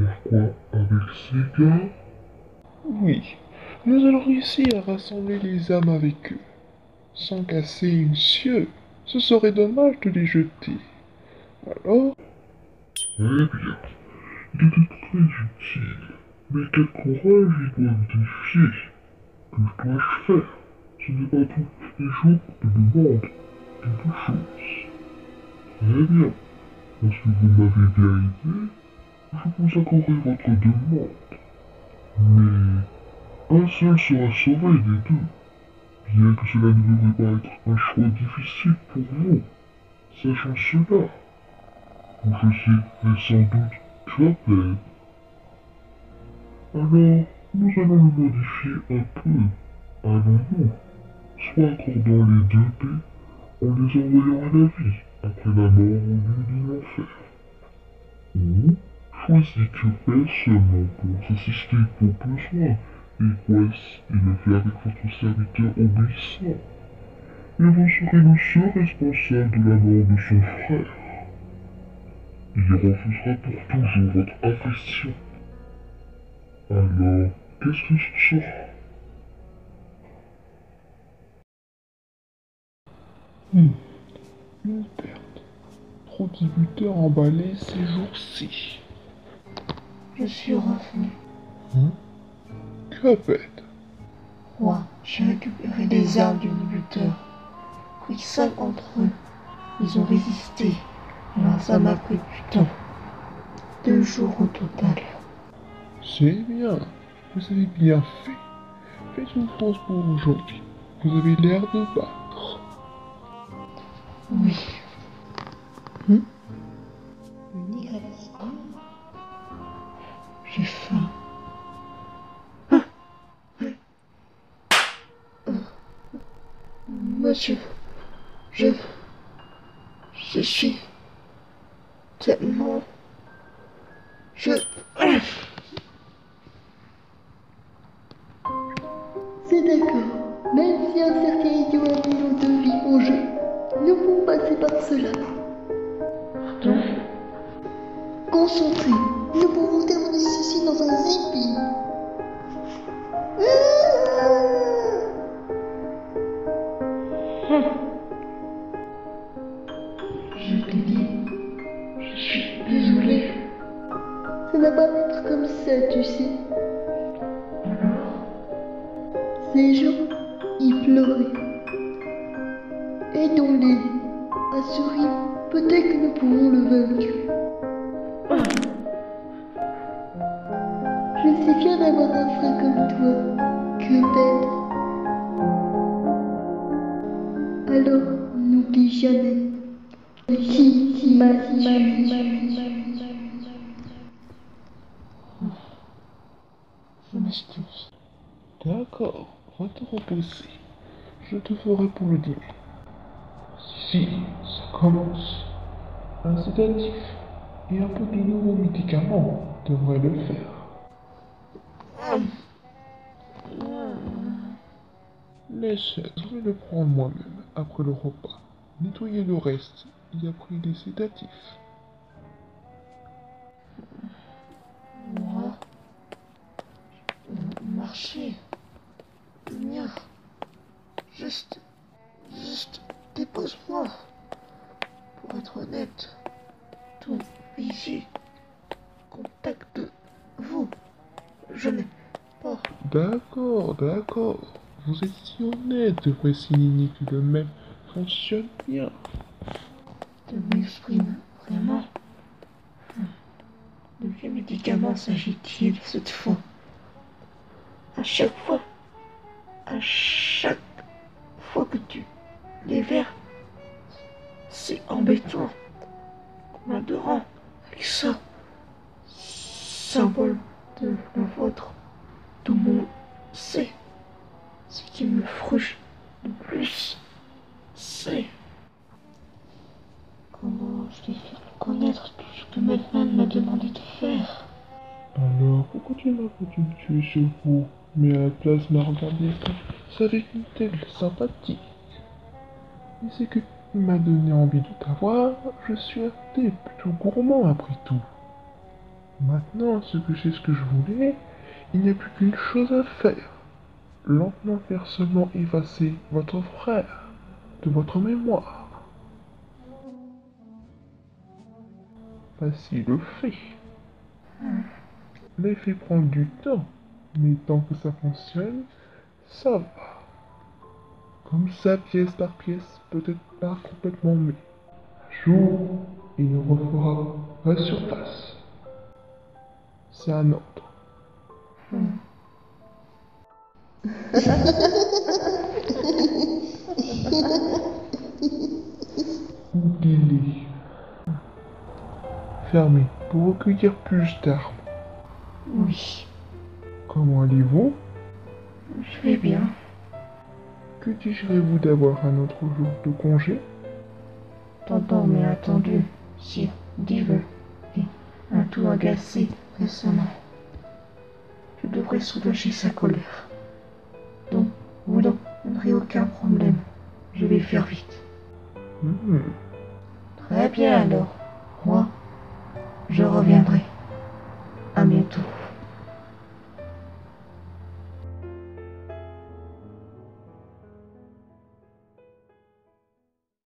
Pourquoi Avec ces gars Oui, nous allons réussir à rassembler les âmes avec eux. Sans casser une cieux, ce serait dommage de les jeter. Alors, Eh bien, il était très utile. Mais quel courage ils doivent défier Que dois-je faire? Ce n'est pas tous les jours que demande quelque chose. Très bien. Lorsque vous m'avez bien aidé, je vous accorderai votre demande. Mais un seul sera sauvé des deux. Bien que cela ne devrait pas être un choix difficile pour vous. Sachant cela, vous choisirez sans doute Clopin. Alors, nous allons le modifier un peu. Allons-nous? Soit accordant les deux paix en les envoyant à la vie après la mort au lieu de l'enfer. Ou choisis Cupid seulement pour s'assister vos besoins et voici il le fait avec votre serviteur obéissant. Et vous serez le seul responsable de la mort de son frère. Il refusera pour toujours votre affection. Alors, qu'est-ce que ce sera hmm, une perte. Trop débuteurs emballés ces jours-ci. Je suis revenu. Hein Cupid. Moi, j'ai récupéré les armes du débuteur. Pris seuls entre eux. Ils ont résisté. Alors ça m'a pris du temps. Deux jours au total. C'est bien. Vous avez bien fait. Faites une pause pour aujourd'hui. Vous avez l'air de battre. Oui. Monsieur, je... Je suis tellement... Je... C'est d'accord. Même si un certain idiot a mis nos deux vies en jeu, nous pouvons passer par cela. Pardon? Je t'ai dit... Je suis désolé. Ça va pas être comme ça, tu sais. Ces gens, ils pleuraient. Aidons-les à sourire. Peut-être que nous pouvons le vaincre. Je suis fière d'avoir un frère comme toi. Que n'oublie jamais qui qui m'a. D'accord, va te reposer. Je te ferai pour le dîner. Si, ça commence. Un sédatif et un peu de nouveaux médicaments devraient le faire. Laisse, je vais le prendre moi-même après le repas. Nettoyer le reste et après les sédatifs. Moi... Marcher... Venir... Juste... Juste... Dépose-moi. Pour être honnête, tout ici... Contact de vous. Je n'ai pas... D'accord, d'accord. Vous êtes si honnête, Nini que le même fonctionne bien. de m'exprimer vraiment. De quel médicament s'agit-il cette fois À chaque fois, à chaque fois que tu les verres, c'est embêtant. M'adorant avec ça, symbole de la vôtre, tout le monde sait. Ce qui me frustre le plus, c'est Comment je vais faire connaître tout ce que Batman m'a demandé de faire Alors, pourquoi tu m'as fait me tuer chez vous, mais à la place m'a regardé comme ça avec une telle sympathie Et c'est que il m'a donné envie de t'avoir, je suis un plutôt gourmand après tout. Maintenant, ce que c'est ce que je voulais, il n'y a plus qu'une chose à faire. Lentement faire seulement effacer votre frère de votre mémoire. Voici le fait. L'effet prend du temps, mais tant que ça fonctionne, ça va. Comme ça, pièce par pièce, peut-être pas complètement, mais un jour, il refera la surface. C'est un ordre. Oubliez-les. Fermez pour recueillir plus d'armes. Oui, Comment allez-vous? Je vais bien. Que désirez-vous d'avoir un autre jour de congé? Tonton m'a attendu sur Diver et un tout agacé récemment. Je devrais soulager sa colère. N'aurez aucun problème. Je vais faire vite. Hmm, Très bien alors.